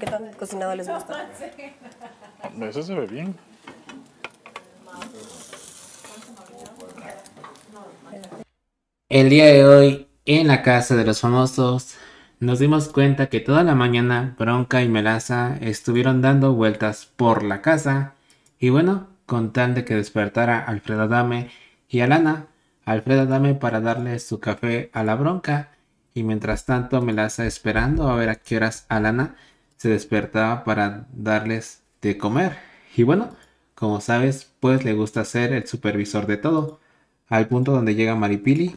¿Qué tan cocinado les gusta? Eso se ve bien. El día de hoy, en la casa de los famosos, nos dimos cuenta que toda la mañana Bronca y Melaza estuvieron dando vueltas por la casa y bueno, con tal de que despertara Alfredo Dame y Alana, Alfredo Dame para darle su café a la Bronca y mientras tanto Melaza esperando a ver a qué horas Alana se despertaba para darles de comer. Y bueno, como sabes, pues le gusta ser el supervisor de todo, al punto donde llega Maripili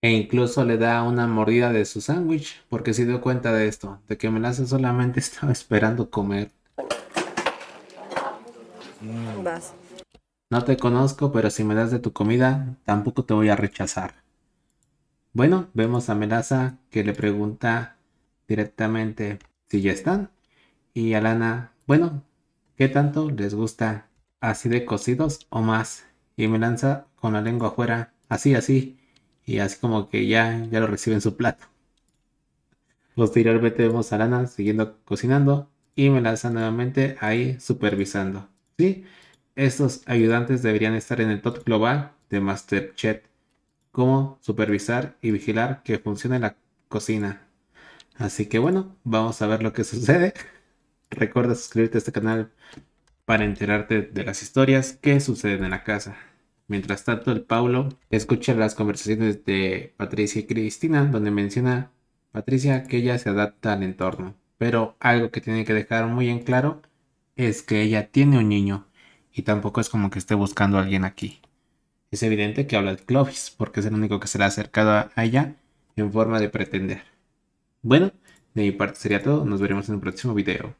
e incluso le da una mordida de su sándwich porque se dio cuenta de esto, de que Melaza solamente estaba esperando comer. Vas. No te conozco, pero si me das de tu comida, tampoco te voy a rechazar. Bueno, vemos a Melaza que le pregunta directamente si ya están. Y a Lana, bueno, ¿qué tanto les gusta? ¿Así de cocidos o más? Y me lanza con la lengua afuera, así, así y así como que ya, ya lo recibe en su plato. Posteriormente vemos a Lana siguiendo cocinando y Melaza nuevamente ahí supervisando. ¿sí? Estos ayudantes deberían estar en el top global de Masterchef. Cómo supervisar y vigilar que funcione la cocina. Así que bueno, vamos a ver lo que sucede. Recuerda suscribirte a este canal para enterarte de las historias que suceden en la casa. Mientras tanto, el Paulo escucha las conversaciones de Patricia y Cristina, donde menciona Patricia que ella se adapta al entorno. Pero algo que tiene que dejar muy en claro es que ella tiene un niño y tampoco es como que esté buscando a alguien aquí. Es evidente que habla de Clovis, porque es el único que se le ha acercado a ella en forma de pretender. Bueno, de mi parte sería todo, nos veremos en un próximo video.